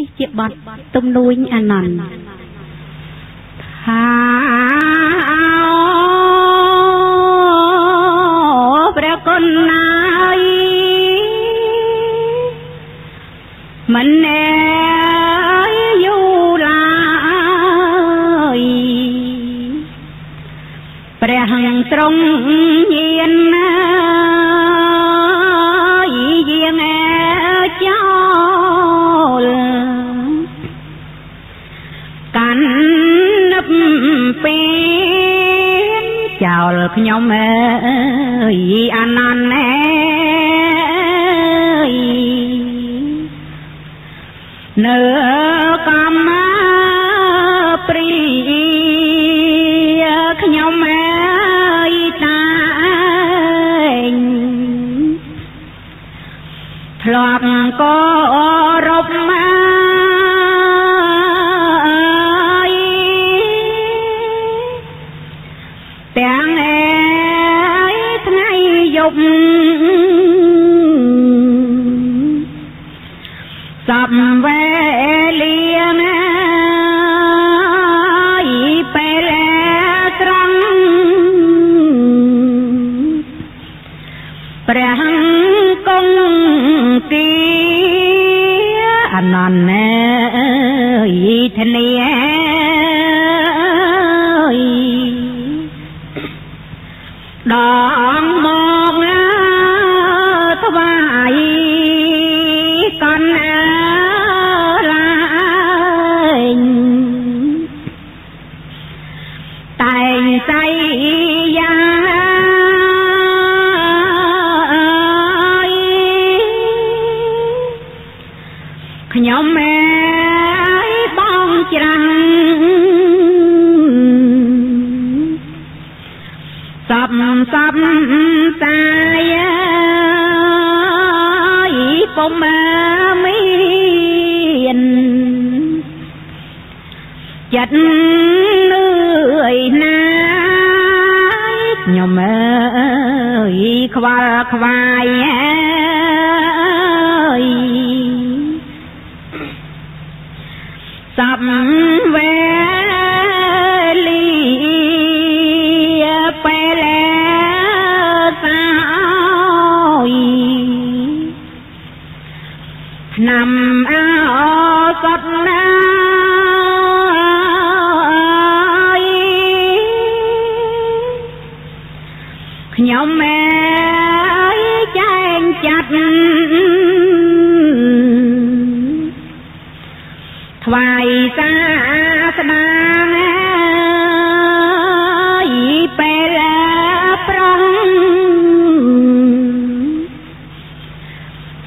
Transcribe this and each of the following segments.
នេះជាបទទំនួញអានន្ទថាព្រះគុណណាយមិនណែយូឡាយព្រះទ្រង់ញាណ ខ្ញុំអើយអានន្ទអើយនៅកម្មព្រីខ្ញុំអើយតាញធ្លាប់ក៏រົບមក អនន្តអើយធនីអើយដងមកណាថ្វាយកនឡាញតែងសៃយ៉ា ខ្ញុំអើយបងច្រាំងសពសពតាយពុំមានចិត្តលឿយណាយខ្ញុំអើយខ្វល់ខ្វាយអើយ សពវេលាពេលសោយឆ្នាំអោសតណាយខ្ញុំអើយចែងចាត់ ថ្វាយសាស្នាយពេលប្រង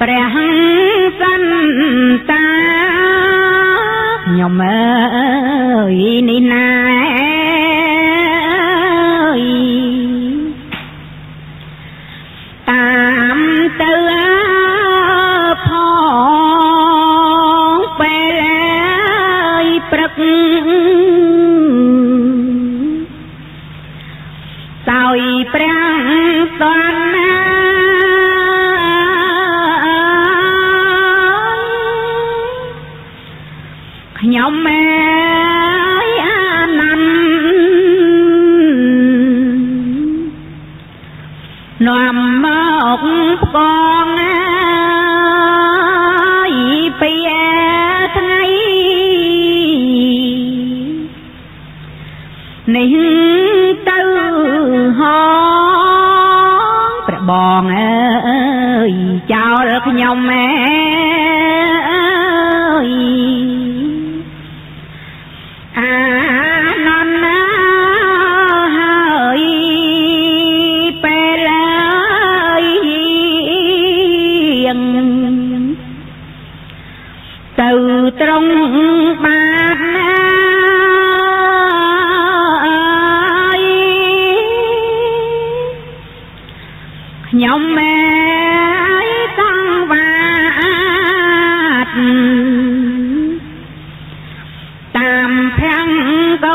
ព្រះសន្តាខ្ញុំអើយនេះណា មកផ្កងអើយពីថ្ងៃនេះទៅហងព្រះបងអើយចោលខ្ញុំអើយ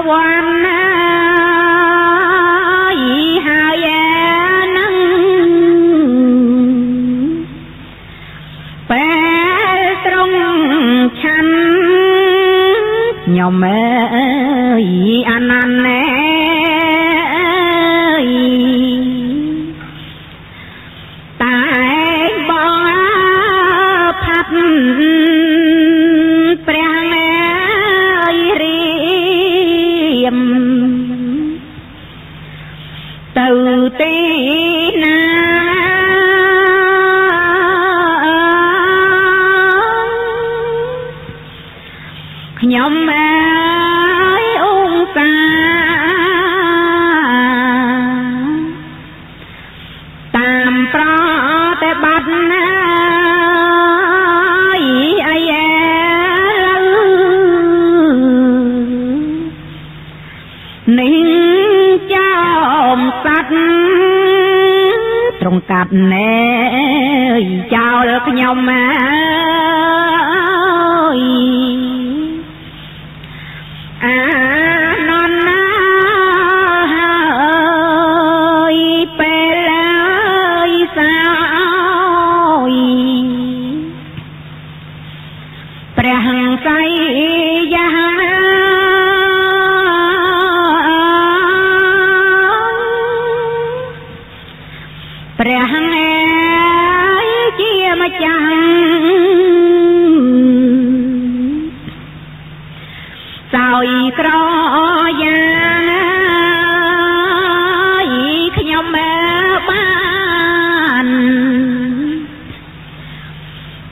ក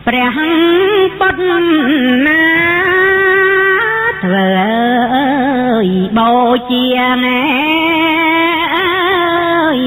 ព្រះពុទ្ធណាធ្វើអើយបូជាណែអើយ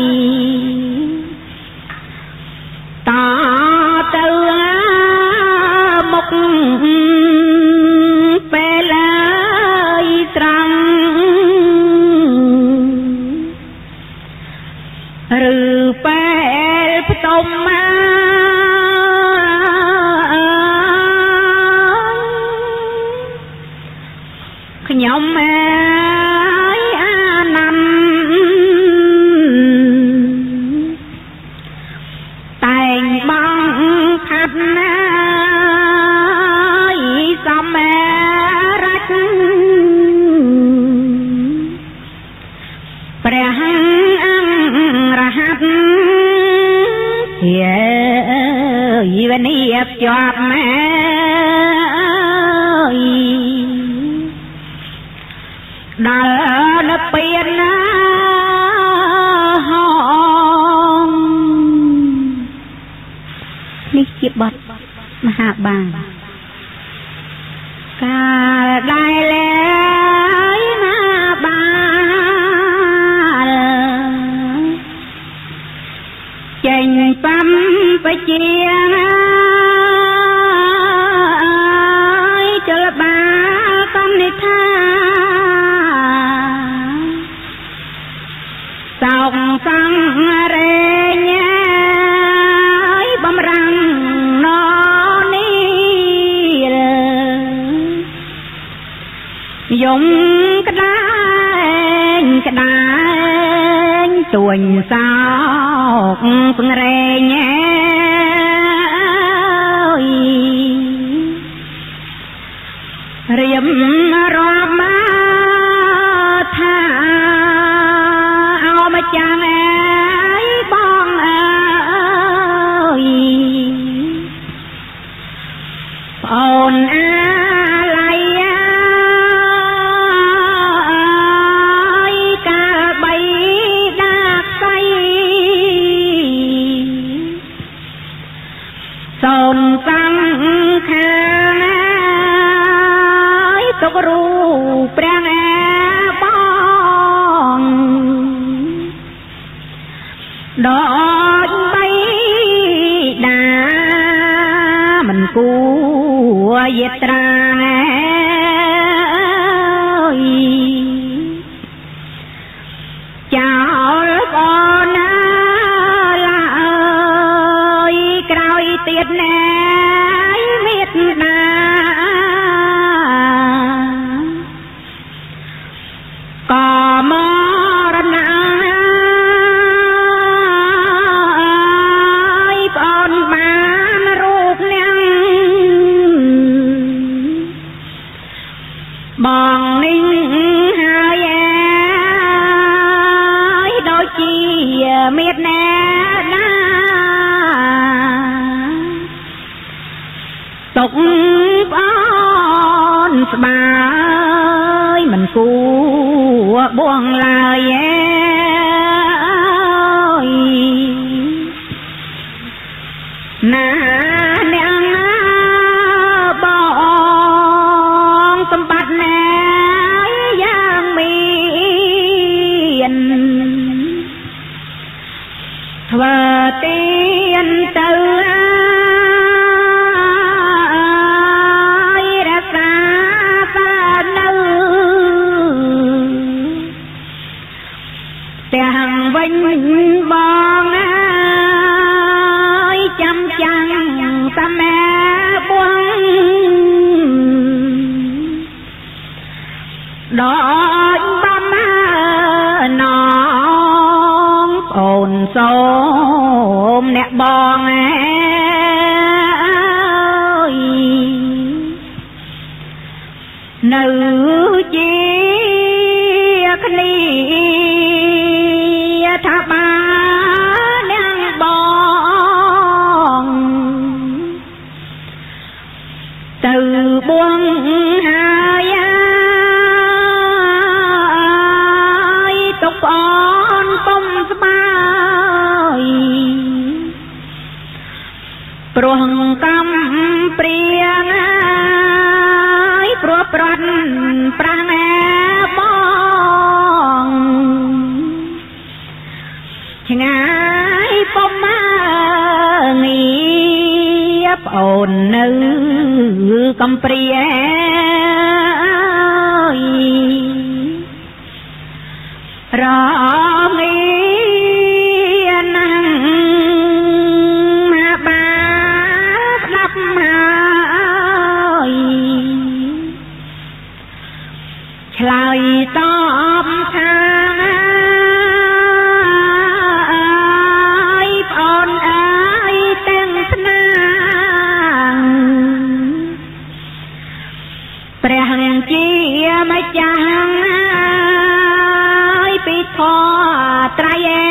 ជាយីវនីភ្ជាប់មក មកពង្រែងអើយរៀមរាប់មកថាអោមកចាំ ទៀតណា ព្រះជាម្ចាស់អើយពីធម៌ត្រៃលាំ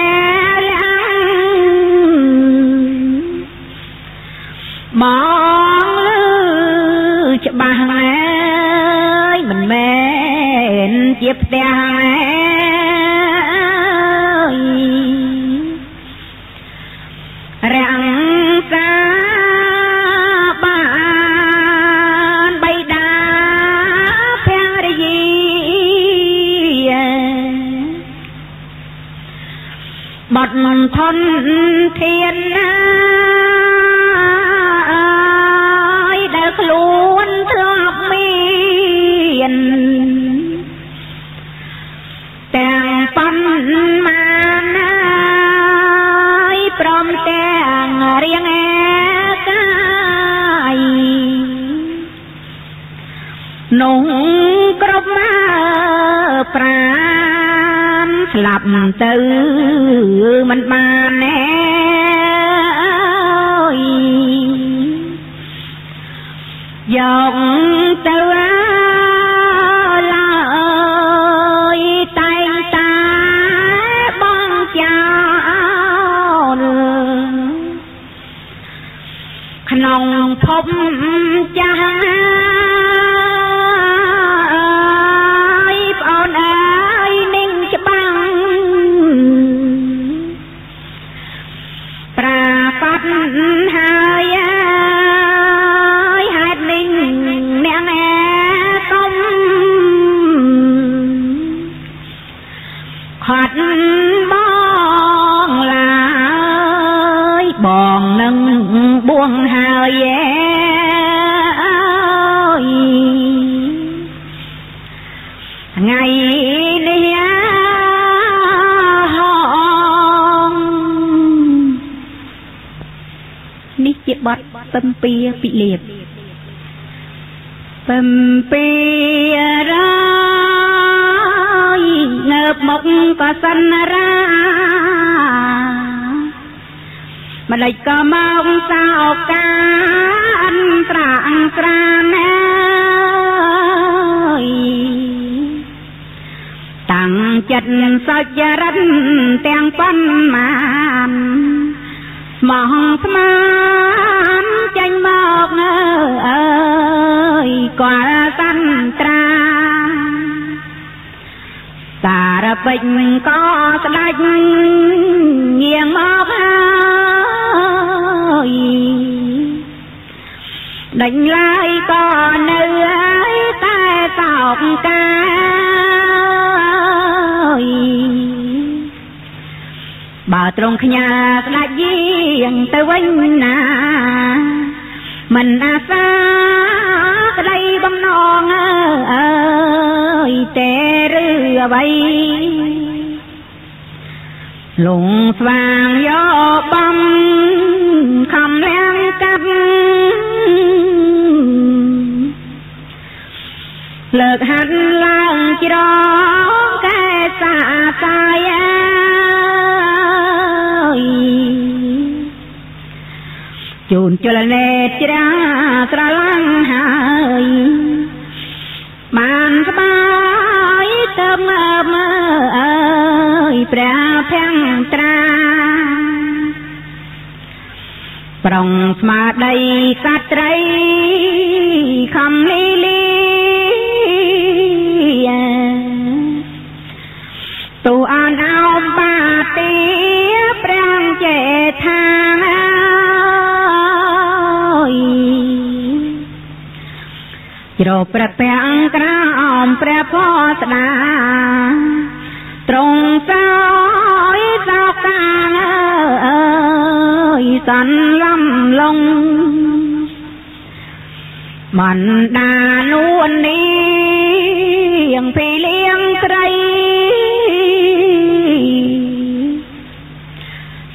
នោះគ្រប់មកប្រានស្លាប់ទៅមិនបានណែអើយយកទៅឡើយតែងតាបងចោលក្នុងភពចាស់ ពំពីពិលៀបពំពីរាយងើបមកក៏សិនរាម្ដេចក៏មកសោកាអន្តរាអង្ក្រានអើយតាំងចិត្តសុចរិតទាំងប៉ុន្មាន មហងស្មានចេញមកអើយគាត់សន្ត្រាសារពេចក៏ស្ដាច់ងៀងមកហើយដេញឡើយក៏នៅតែសោកកា បើត្រង់ខ្ញាស្ដាច់យាងទៅវិញណាមិនអាសាក្តីបំណងអើយតែឬអ្វីលងស្វាងយកបំខំលាំងកាប់លើកហាត់ឡើងច្រងកែសាសាយ ជូនចលនេច្រាស្រឡាំងហើយបានស្បាយទៅមើលមើលអើយព្រះភាំងត្រាប្រងស្មាដីសត្រីខំលីលី រោព្រះពាំងក្រោមព្រះពោស្ដាត្រង់សោយសោកាអើយសន្លំលងមិនដានួននេះងពីលៀងត្រី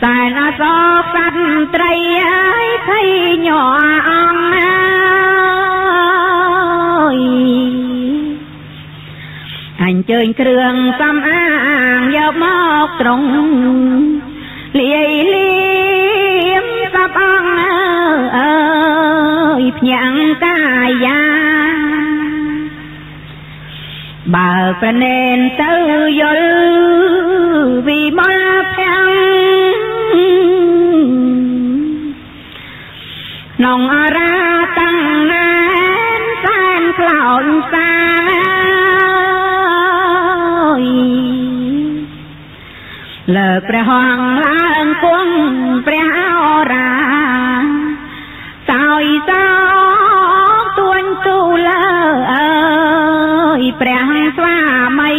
តែណាសោកសត្វត្រីឲ្យភ័យញ័រអង្គអ ញ្ជើញគ្រឿងសំអាងយកមកត្រង់លាយលៀមសពអង្គអើយភ្ញាំងកាយាបើប្រណែនទៅយល់វិមលភាំងក្នុងអរាតាំងណែនសែនក្លោនសា លើកព្រះហងឡើងគង់ព្រះអរាសោយសោទួញទូលើអើយព្រះស្វាមី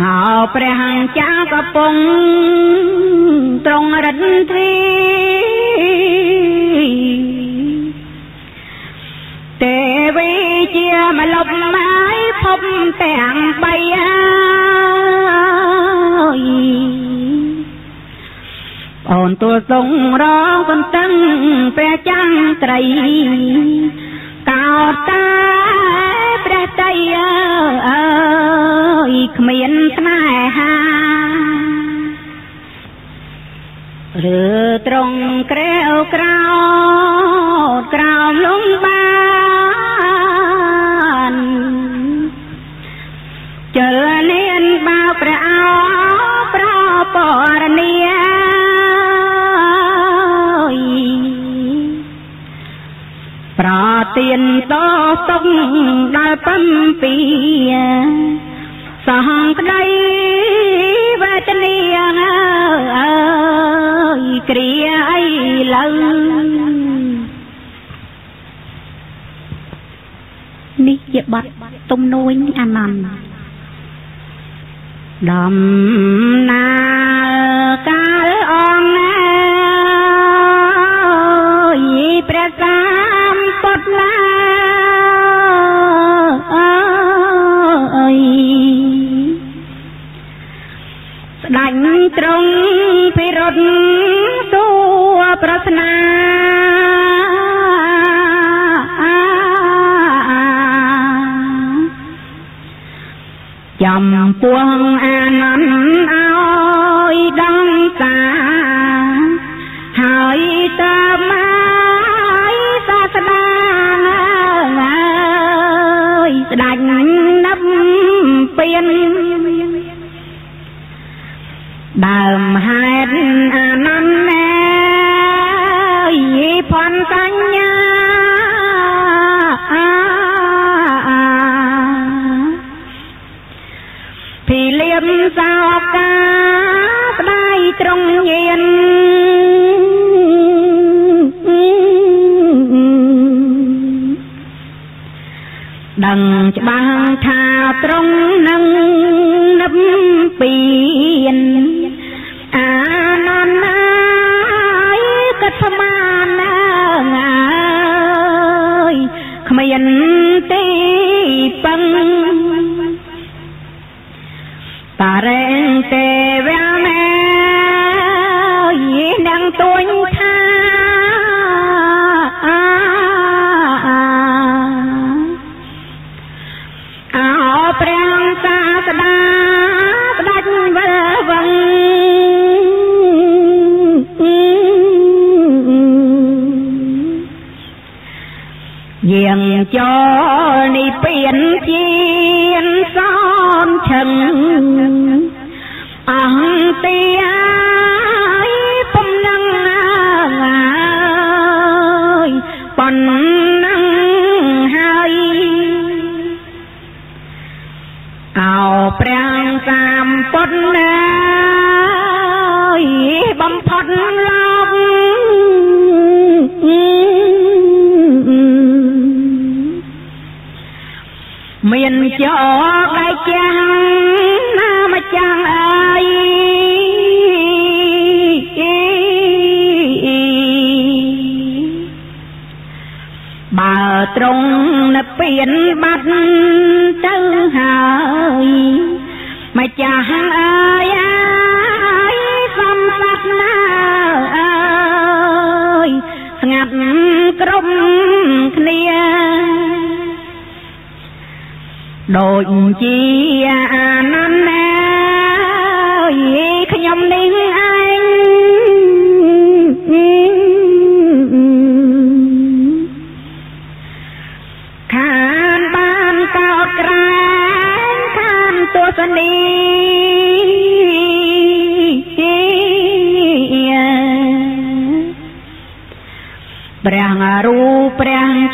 អោព្រះចាកំពុងត្រង់រិទ្ធទ្រីទេវីជាមលប់មកភពទាំងបីហើ ទួលទងរងកន្តឹងព្រះចន្ទ្រីកោតតាព្រះតីអើយគ្មានស្នេហាឬត្រង់ក្រែវក្រោតក្រោមលំបានចលនានបាវព្រះអោប្រពរនី ទៀនតតុងដល់ពំពីសហងក្តីវេទនីអើយគ្រាអីលើនេះជាបទទំនួញអានន្ទដំណើ ពិរុទ្ធសួរប្រស្នាចំពោះអានន្ទឲ្យដឹងតាហើយតើមកសាស្តាអើយស្ដាច់នឹបពៀន ពីលៀមសោកាស្ដាយត្រង់ញៀន យាងចូលនេះពៀនជានឈឹងអង្ទីអាយពំនឹងអើយប៉ុណ្ណឹងហើយអោព្រះតាមពុតណាយ មានចោដៃចាំងណាម្ចាំងអើយបើត្រង់នៅពៀនបាត់ទៅហើយម្ចាស់អើយអើយសំសត្វណាអើយស្ងាត់គ្រប់គ្នា ដូចជាអានន្ទណាយខ្ញុំនេះឯងខានបានកោតក្រែងខានទស្សនីព្រះរូបព្រះ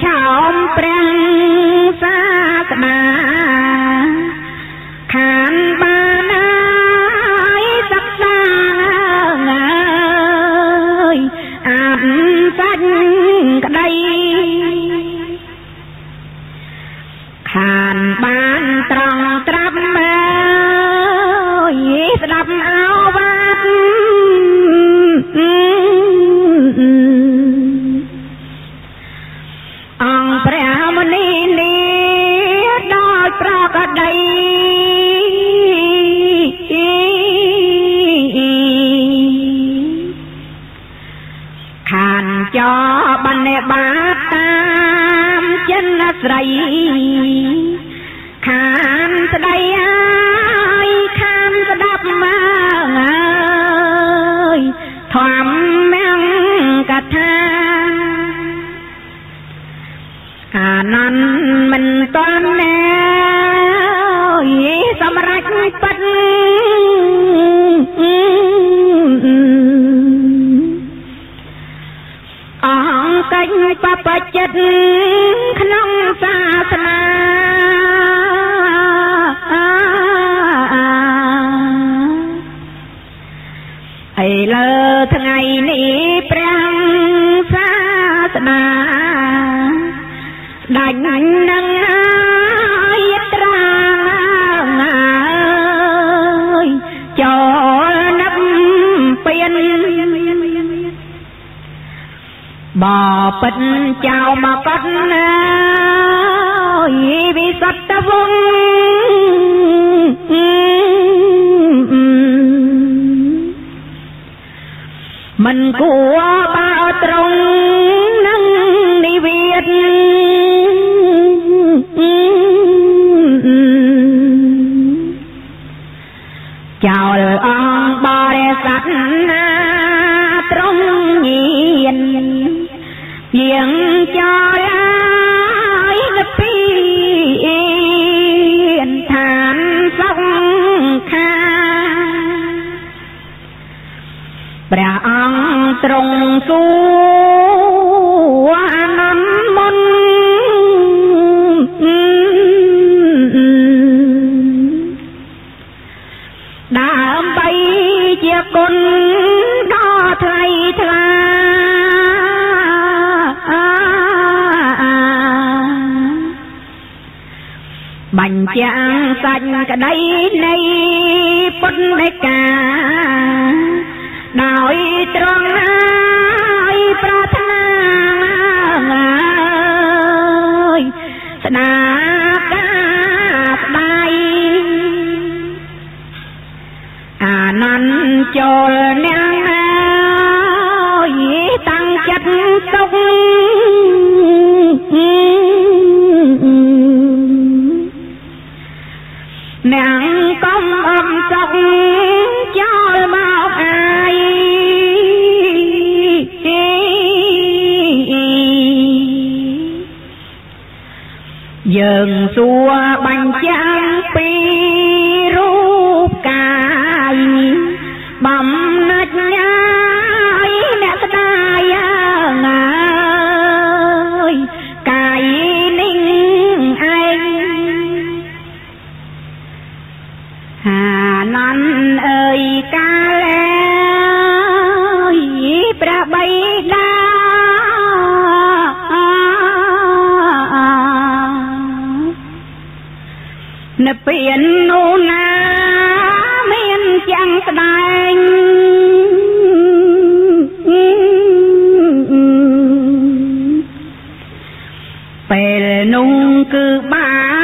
ថ្ងៃនេះព្រះសាសនាដាច់នឹងហើយត្រាយចូលនឹកពៀនបបិទចៅមកកត់ណាយវិសត្តវង មិនគួរបើត្រង់នឹងនិវិតចោលអង្គបរិស័ទណា អង្គទ្រង់សួរអនន្តមុនដើម្បីជាគុណដ៏ថ្លៃថ្លាបញ្ចាំងសាច់ក្តីនៃពុទ្ធដីកាដោយ អ្នកកំអំចុកចោលមក នៅពេលនោះណាមានចាំងស្ដែងពេលនោះគឺបាន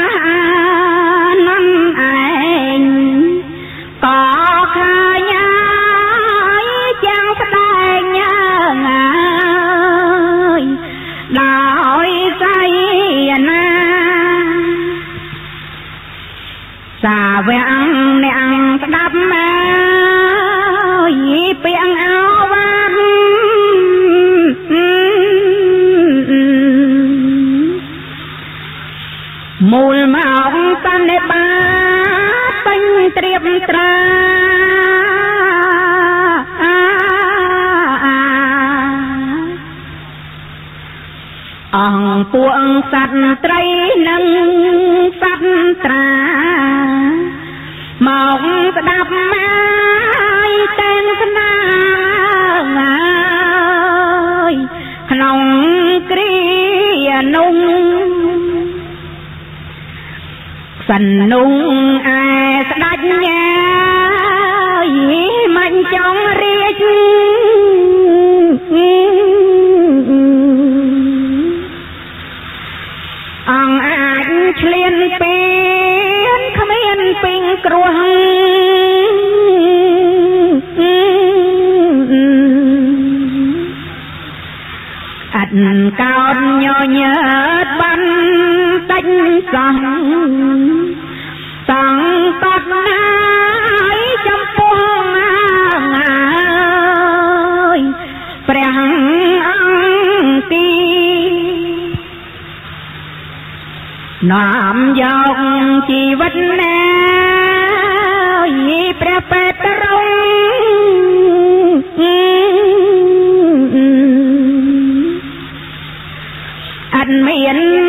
ត្រៀបត្រាអង្គពួកសត្វត្រីនិងសត្វត្រាមកស្ដាប់មកតែងស្នាហើយក្នុងគ្រានោះសិននោះឯស្ដាច់ញ៉ាយមិនចង់ រៀចអង្គអាចឆ្លៀនពៀនគ្មានពីងគ្រោះអត់កោតញញើតបានតិចសោះស នាំយកជីវិតណាយីព្រះពេត្ររុងអត់មាន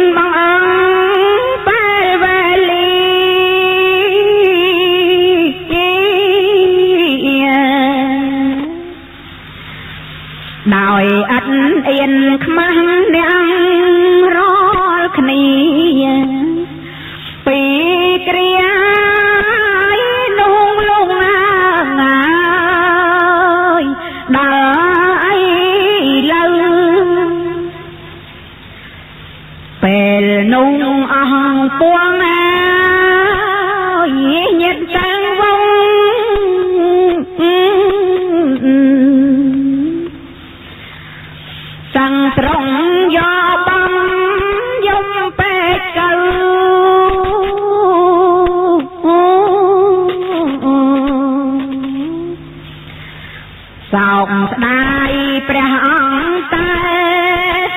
កស្ដាយព្រះអង្គតែ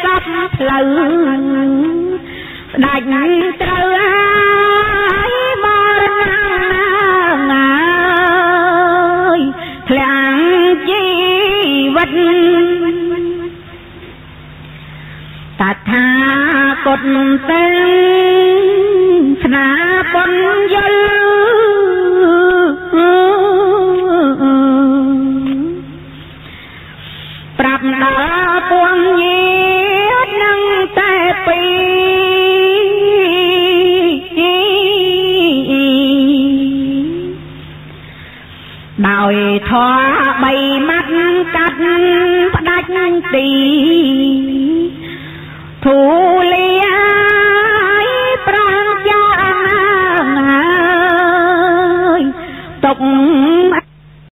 សពផ្លូវស្ដាច់ត្រូវហើយមរណណាយធ្លាំងជីវិតតថាគតទៅស្ធွာបីម៉ាត់កាត់ផ្ដាច់ទីធូលា